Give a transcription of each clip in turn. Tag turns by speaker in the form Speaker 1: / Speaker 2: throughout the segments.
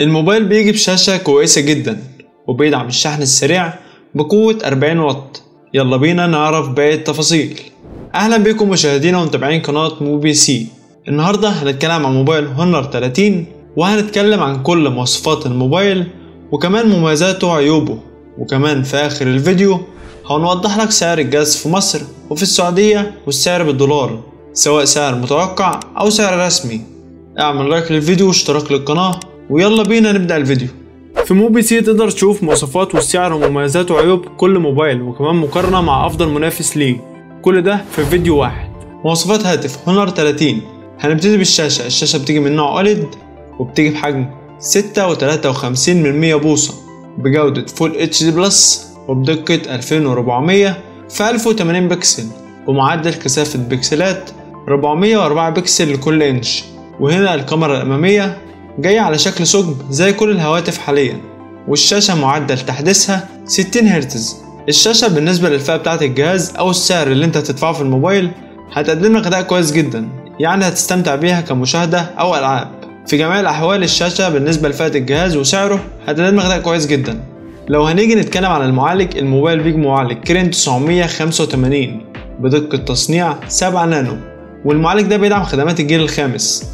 Speaker 1: الموبايل بيجي بشاشة كويسة جدا وبيدعم الشحن السريع بقوة 40 واط. يلا بينا نعرف باقي التفاصيل. أهلا بكم مشاهدينا ومتابعين قناة موبي سي. النهاردة هنتكلم عن موبايل هونر 30 وهنتكلم عن كل مواصفات الموبايل وكمان مميزاته وعيوبه. وكمان في آخر الفيديو هنوضح لك سعر الجهاز في مصر وفي السعودية والسعر بالدولار سواء سعر متوقع أو سعر رسمي. اعمل like للفيديو واشتراك للقناة ويلا بينا نبدأ الفيديو. في موبي سي تقدر تشوف مواصفات والسعر ومميزات وعيوب كل موبايل وكمان مقارنة مع أفضل منافس ليه كل ده في فيديو واحد. مواصفات هاتف هونر 30 هنبتدي بالشاشة الشاشة بتيجي من نوع OLED وبتيجي بحجم 6.53 من 100 بوصة. بجودة Full HD Plus وبدقة 2400 في 1080 بكسل. ومعدل كثافة بكسلات 404 بكسل لكل إنش. وهنا الكاميرا الأمامية جاية على شكل ثقب زي كل الهواتف حاليا والشاشة معدل تحديثها 60 هرتز. الشاشة بالنسبة للفئة بتاعة الجهاز أو السعر اللي أنت هتدفعه في الموبايل هتقدم لك أداء كويس جدا يعني هتستمتع بيها كمشاهدة أو ألعاب. في جميع الأحوال الشاشة بالنسبة لفئة الجهاز وسعره هتقدم لك أداء كويس جدا. لو هنيجي نتكلم عن المعالج الموبايل بيجي معالج كيرين 985 بدقة تصنيع 7 نانو والمعالج ده بيدعم خدمات الجيل الخامس.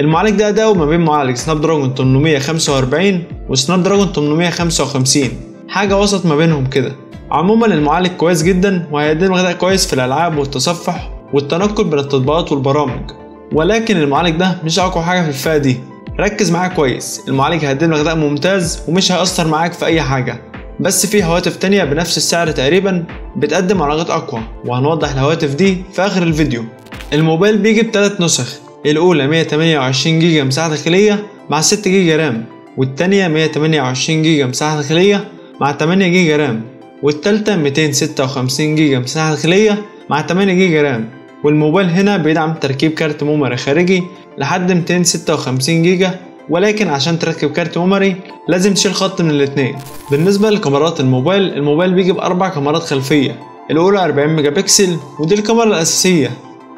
Speaker 1: المعالج ده أداؤه ما بين معالج سناب دراجون 845 وسناب دراجون 855 حاجة وسط ما بينهم كده. عموما المعالج كويس جدا وهيقدم لك أداء كويس في الألعاب والتصفح والتنقل بين التطبيقات والبرامج. ولكن المعالج ده مش أقوى حاجة في الفئة دي. ركز معاه كويس. المعالج هيقدم لك أداء ممتاز ومش هيأثر معاك في أي حاجة. بس في هواتف تانية بنفس السعر تقريبا بتقدم معالجات أقوى. وهنوضح الهواتف دي في آخر الفيديو. الموبايل بيجي بتلات نسخ. الأولى 128 جيجا مساحة داخلية مع 6 جيجا RAM والتانية 128 جيجا مساحة داخلية مع 8 جيجا RAM والتالتة 256 جيجا مساحة داخلية مع 8 جيجا RAM. والموبايل هنا بيدعم تركيب كارت memory خارجي لحد 256 جيجا ولكن عشان تركب كارت memory لازم تشيل خط من الاتنين. بالنسبة لكاميرات الموبايل الموبايل بيجي بأربع كاميرات خلفية الأولى 40 ميجا بكسل ودي الكاميرا الأساسية.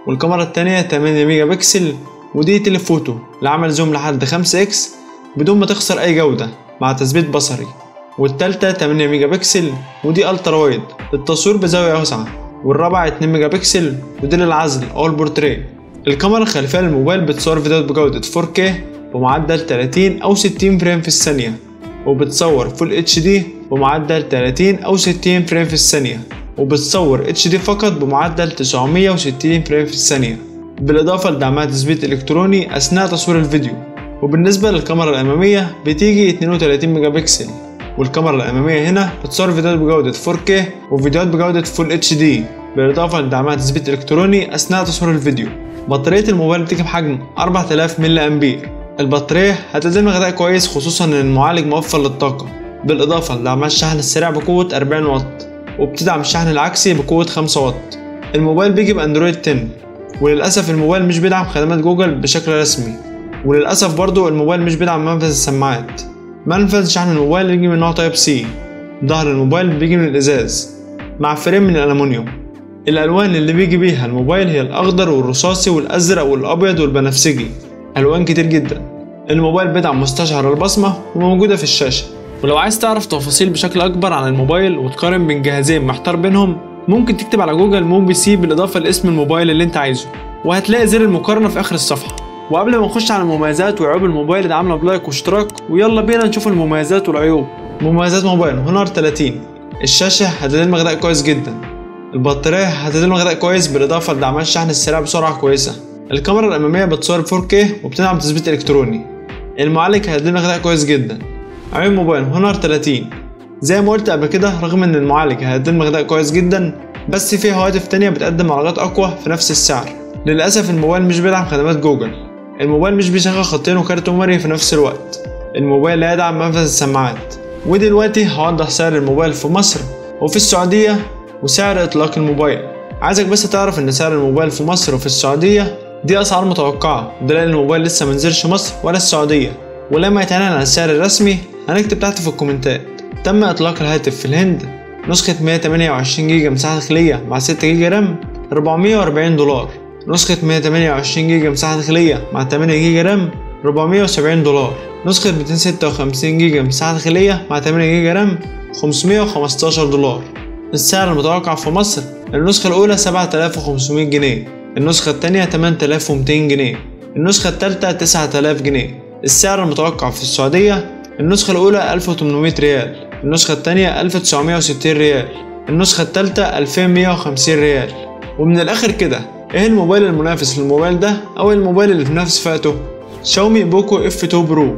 Speaker 1: والكاميرا التانية 8 ميجا بكسل ودي telephoto لعمل zoom لحد 5 X بدون ما تخسر أي جودة مع تثبيت بصري. والتالتة 8 ميجا بكسل ودي ultra wide. للتصوير بزاوية أوسع والرابعة 2 ميجا بكسل ودي للعزل أو البورتريه الكاميرا الخلفية للموبايل بتصور فيديوهات بجودة 4K بمعدل 30 أو 60 frame في الثانية وبتصور Full HD بمعدل 30 أو 60 frame في الثانية. وبتصور HD فقط بمعدل 960 frame في الثانية. بالإضافة لدعمها تثبيت إلكتروني أثناء تصوير الفيديو. وبالنسبة للكاميرا الأمامية بتيجي 32 ميجا بكسل. والكاميرا الأمامية هنا بتصور فيديوهات بجودة 4K وفيديوهات بجودة Full HD. بالإضافة لدعمها تثبيت إلكتروني أثناء تصوير الفيديو. بطارية الموبايل بتيجي بحجم 4000 ملي أمبير. البطارية لك أداء كويس خصوصا إن المعالج موفر للطاقة. بالإضافة لدعمها الشحن السريع بقوة 40 واط. وبتدعم الشحن العكسي بقوة 5 واط. الموبايل بيجي بأندرويد 10 وللأسف الموبايل مش بيدعم خدمات جوجل بشكل رسمي. وللأسف برضو الموبايل مش بيدعم منفذ السماعات. منفذ شحن الموبايل بيجي من نوع Type-C ظهر الموبايل بيجي من الإزاز. مع فريم من الألمنيوم الألوان اللي بيجي بيها الموبايل هي الأخضر والرصاصي والأزرق والأبيض والبنفسجي. ألوان كتير جدا. الموبايل بيدعم مستشعر البصمة وموجودة في الشاشة. ولو عايز تعرف تفاصيل بشكل أكبر عن الموبايل وتقارن بين جهازين محتار بينهم ممكن تكتب على جوجل موبي سي بالإضافة لاسم الموبايل اللي أنت عايزه وهتلاقي زر المقارنة في آخر الصفحة. وقبل ما نخش على المميزات وعيوب الموبايل ادعمنا ب like واشتراك ويلا بينا نشوف المميزات والعيوب. مميزات موبايل هونر 30 الشاشة لك أداء كويس جدا. البطارية لك أداء كويس بالإضافة لدعمها الشحن السريع بسرعة كويسة. الكاميرا الأمامية بتصور 4K وبتدعم تثبيت إلكتروني. المعالج لك أداء كويس جدا. عيوب موبايل هونر 30 زي ما قلت قبل كده رغم إن المعالج هيقدم لك اداء كويس جدا بس في هواتف تانية بتقدم معالجات أقوى في نفس السعر. للأسف الموبايل مش بيدعم خدمات جوجل. الموبايل مش بيشغل خطين وكارت memory في نفس الوقت. الموبايل لا يدعم منفذ السماعات. ودلوقتي هوضح سعر الموبايل في مصر وفي السعودية وسعر إطلاق الموبايل. عايزك بس تعرف إن سعر الموبايل في مصر وفي السعودية دي أسعار متوقعة. ده لأن الموبايل لسه منزلش مصر ولا السعودية ولما يتعلن عن السعر الرسمي هنكتب تحت في الكومنتات. تم إطلاق الهاتف في الهند. نسخة 128 جيجا مساحة داخلية مع 6 جيجا رام 440 دولار. نسخة 128 جيجا مساحة داخلية مع 8 جيجا رام 470 دولار. نسخة 256 جيجا مساحة داخلية مع 8 جيجا رام 515 دولار. السعر المتوقع في مصر النسخة الأولى 7500 جنيه النسخة التانية 8200 جنيه النسخة التالتة 9000 جنيه. السعر المتوقع في السعودية النسخة الأولى 1800 ريال النسخة التانية 1960 ريال النسخة التالتة 2150 ريال. ومن الآخر كده إيه الموبايل المنافس للموبايل ده أو الموبايل اللي في نفس فئته؟ شاومي بوكو F2 Pro.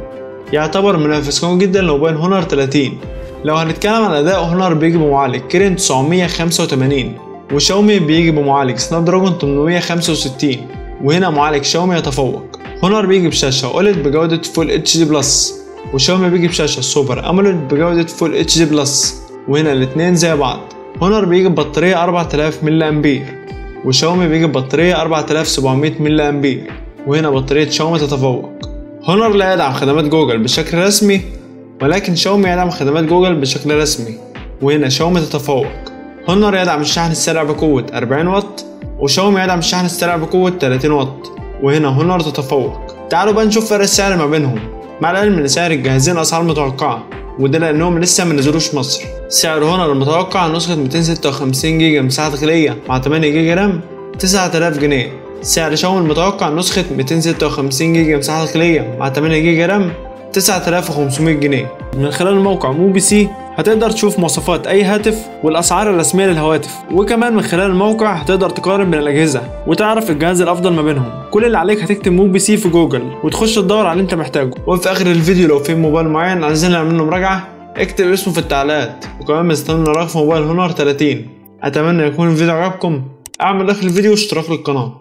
Speaker 1: يعتبر منافس قوي جدا لموبايل هونر 30 لو هنتكلم عن أداء هونر بيجي بمعالج كيرين 985 وشاومي بيجي بمعالج Snapdragon 865 وهنا معالج شاومي يتفوق. هونر بيجي بشاشة OLED بجودة Full HD Plus. وشاومي بيجي بشاشة Super. AMOLED بجودة Full HD Plus وهنا الاتنين زي بعض. هونر بيجي ببطارية 4000 ملي أمبير. وشاومي بيجي ببطارية 4700 ملي أمبير. وهنا بطارية شاومي تتفوق. هونر لا يدعم خدمات جوجل بشكل رسمي ولكن شاومي يدعم خدمات جوجل بشكل رسمي. وهنا شاومي تتفوق. هونر يدعم الشحن السريع بقوة 40 واط وشاومي يدعم الشحن السريع بقوة 30 واط. وهنا هونر تتفوق. تعالوا بقى نشوف فرق السعر ما بينهم. مع العلم إن سعر الجهازين أسعار متوقعة وده لأنهم لسه ما نزلوش مصر. سعر هونر المتوقع نسخة 256 جيجا مساحة داخلية مع 8 جيجا رام 9000 جنيه. سعر شاومي المتوقع نسخة 256 جيجا مساحة داخلية مع 8 جيجا رام 9500 جنيه. من خلال موقع موبي سي هتقدر تشوف مواصفات أي هاتف والأسعار الرسمية للهواتف. وكمان من خلال الموقع هتقدر تقارن بين الأجهزة وتعرف الجهاز الأفضل ما بينهم. كل اللي عليك هتكتب موبي سي في جوجل وتخش تدور على اللي انت محتاجه. وفي آخر الفيديو لو في موبايل معين عايزين نعمل له مراجعة اكتب اسمه في التعليقات. وكمان نراك في موبايل هونر 30 أتمنى يكون الفيديو عجبكم. أعمل like للفيديو واشتراك للقناة.